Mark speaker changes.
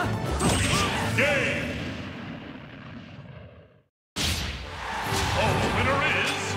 Speaker 1: Game! Oh, the winner is...